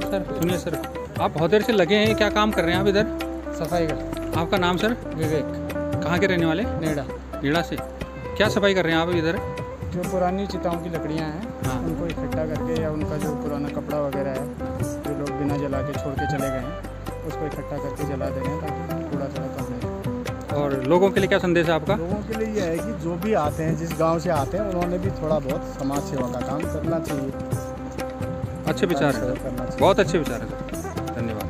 Sir sir सुनिए sir. आप बहुत देर से लगे हैं क्या काम कर रहे हैं आप इधर? सफ़ाई का। आपका नाम सर? विवेक। कहाँ के रहने वाले? नेड़ा। नीड़ा से। क्या सफ़ाई कर रहे हैं आप इधर? जो पुरानी चिताओं की लकड़ियाँ हैं हाँ। उनको इकट्ठा करके या उनका जो पुराना कपड़ा वगैरह है जो लोग बिना जला के छोड़ के चले गए हैं उसको इकट्ठा करके जला दे रहे हैं ताकि कूड़ा थोड़ा कम रहे। और लोगों के लिए क्या संदेश है आपका? लोगों के लिए यह है कि जो भी आते हैं जिस गाँव से आते हैं उन्होंने भी थोड़ा बहुत समाज सेवा का काम करना चाहिए। अच्छे विचार है। सर बहुत अच्छे विचार है। सर धन्यवाद।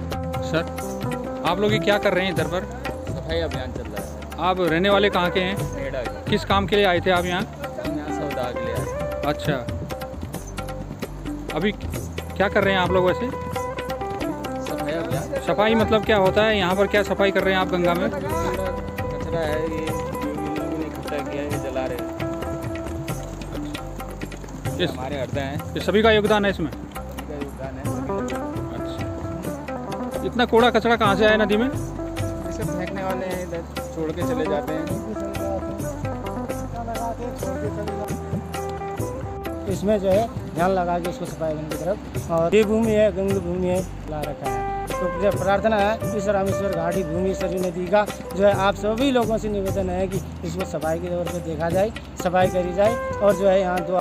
सर आप लोग ये क्या कर रहे हैं इधर पर? सफ़ाई अभियान चल रहा है। आप रहने वाले कहाँ के हैं? किस काम के लिए आए थे आप यहाँ? सौदा के लिए आए अच्छा। अभी क्या कर रहे हैं आप लोग वैसे? सफ़ाई अभियान? सफ़ाई मतलब क्या होता है? यहाँ पर क्या सफ़ाई कर रहे हैं आप गंगा में? कचरा है ये इकट्ठा किया है ये जला रहे हैं। हमारे हृदय हैं। ये सभी का योगदान है इसमें? इतना कूड़ा कचरा कहाँ से आया नदी में? सब फेंकने वाले हैं इधर, छोड़ के चले जाते हैं। इसमें जो है, ध्यान लगा के इसको सफ़ाई की तरफ़। और ये भूमि है, गंग भूमि है, ला रखा है। तो प्रार्थना है इस रामेश्वर घाटी भूमि, सरयू नदी का, जो है, आप सभी लोगों से निवेदन है कि इसको सफ़ाई के तौर पर देखा जाए, सफ़ाई करी जाए, और जो है, यहाँ दो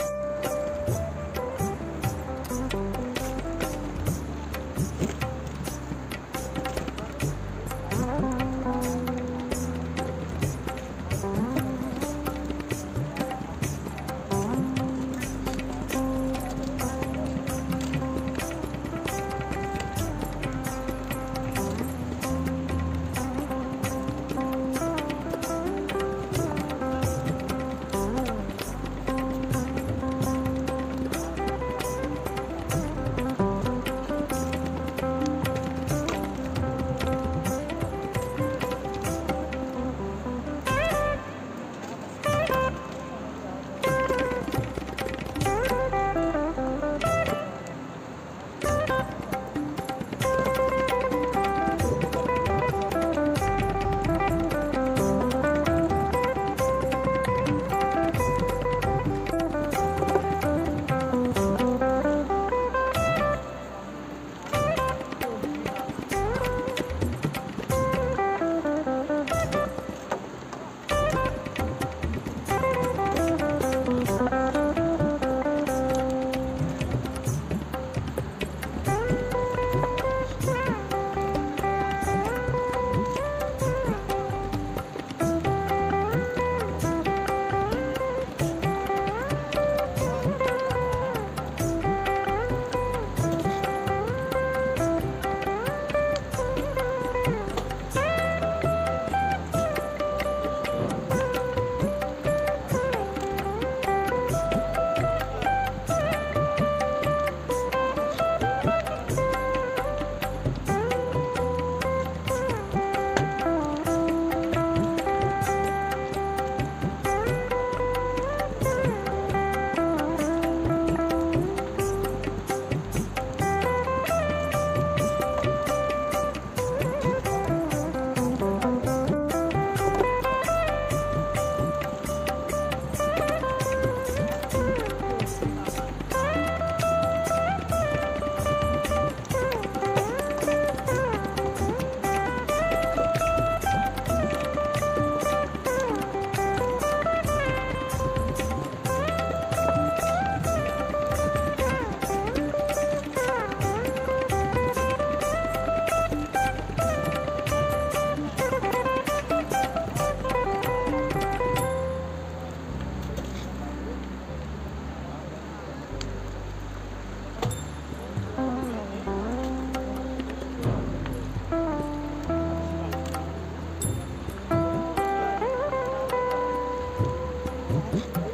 Mm-hmm.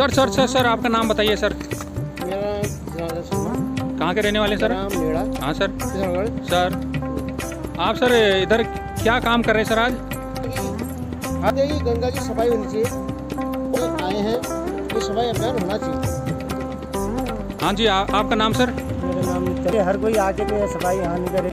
Sir sir sir sir आपका नाम बताइए सर मेरा कहाँ के रहने वाले हैं सर हाँ सर सर आप सर इधर क्या काम कर रहे हैं सर आज? हाँ देखिए गंगा की सफ़ाई होनी चाहिए। वो आए हैं ये सफ़ाई अभियान होना चाहिए। हाँ जी आ, आपका नाम सर मेरा नाम हर कोई आके सफ़ाई यहाँ नहीं करे।